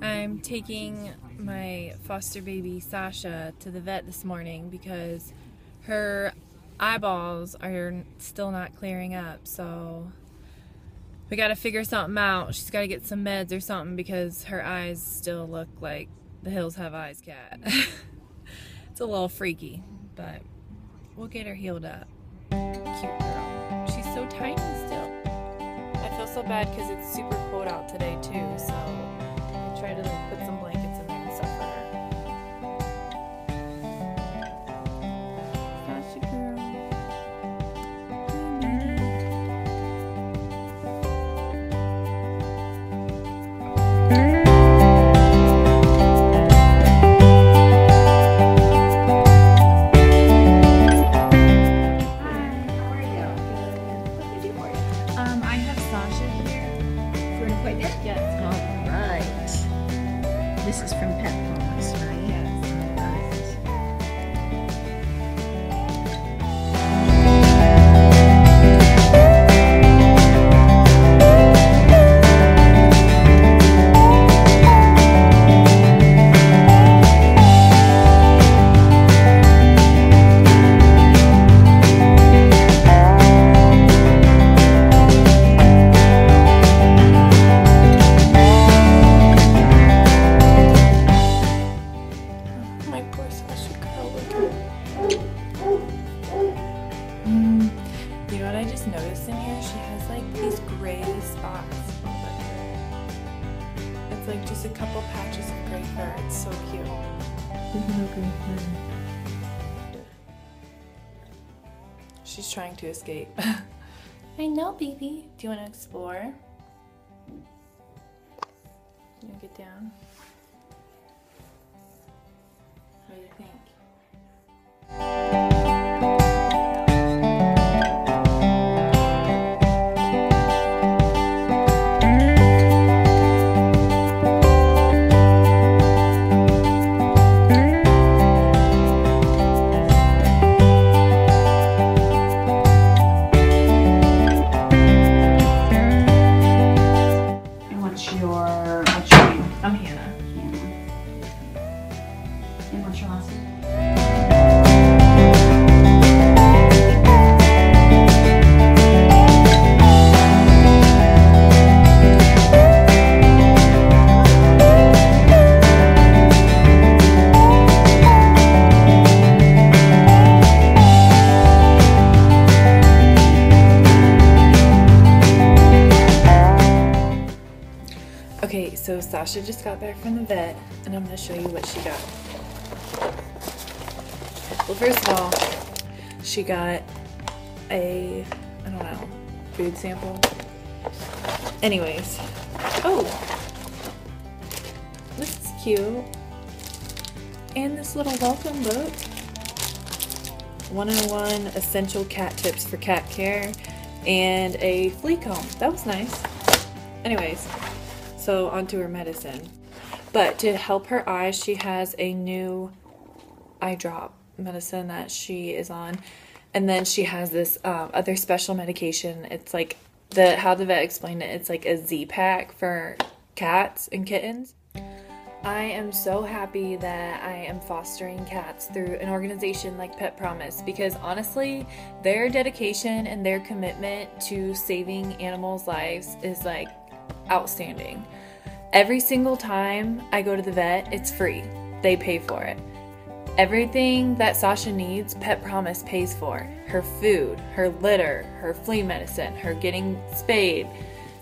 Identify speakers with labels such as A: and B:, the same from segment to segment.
A: I'm taking my foster baby Sasha to the vet this morning because her eyeballs are still not clearing up. So we got to figure something out. She's got to get some meds or something because her eyes still look like the hills have eyes cat. it's a little freaky, but we'll get her healed up. Cute girl. She's so tiny still. I feel so bad because it's super cold out today too, so try to like put some blankets in there and stuff for her. Sasha girl.
B: How are you? What can I do for you?
A: Um, I have Sasha here.
B: For an appointment?
A: Yes.
B: All right. This is from Pet Promise,
A: just in here? She has like these gray spots. It's like just a couple patches of gray fur. It's so cute. She's trying to escape. I know, baby. Do you want to explore? You get down? What do you think? Okay, so Sasha just got back from the vet, and I'm gonna show you what she got. Well, first of all, she got a, I don't know, food sample. Anyways, oh, this is cute. And this little welcome book. 101 Essential Cat Tips for Cat Care, and a flea comb. That was nice. Anyways, so onto her medicine. But to help her eyes, she has a new eye drop medicine that she is on, and then she has this um, other special medication. It's like the how the vet explained it. It's like a Z pack for cats and kittens. I am so happy that I am fostering cats through an organization like Pet Promise because honestly, their dedication and their commitment to saving animals' lives is like outstanding. Every single time I go to the vet, it's free. They pay for it. Everything that Sasha needs, Pet Promise pays for. Her food, her litter, her flea medicine, her getting spayed.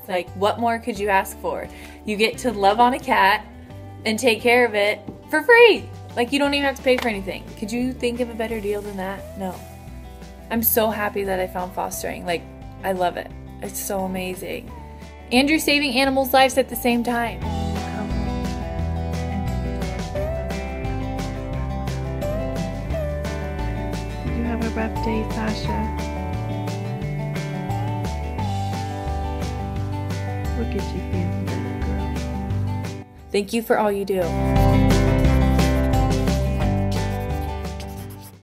A: Like, what more could you ask for? You get to love on a cat and take care of it for free. Like, you don't even have to pay for anything. Could you think of a better deal than that? No. I'm so happy that I found fostering. Like, I love it. It's so amazing. And you're saving animals' lives at the same time. Day? Look at you girl. Thank you for all you do.